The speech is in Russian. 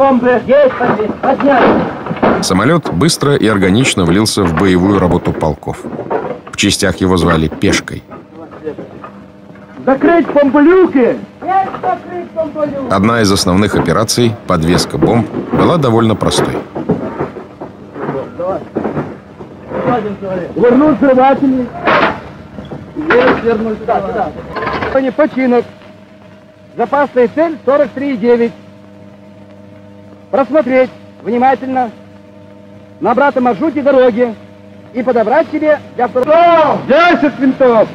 бомбы. Есть, поднять. Самолет быстро и органично влился в боевую работу полков. В частях его звали «Пешкой». Закрыть бомболюки! Одна из основных операций, подвеска бомб, была довольно простой. Вернуть взрыватели. Есть, вернуть. Да, да. Починок. Запасная цель 43,9. Просмотреть внимательно на обратном маршруте дороги и подобрать себе для второго... 10 винтов!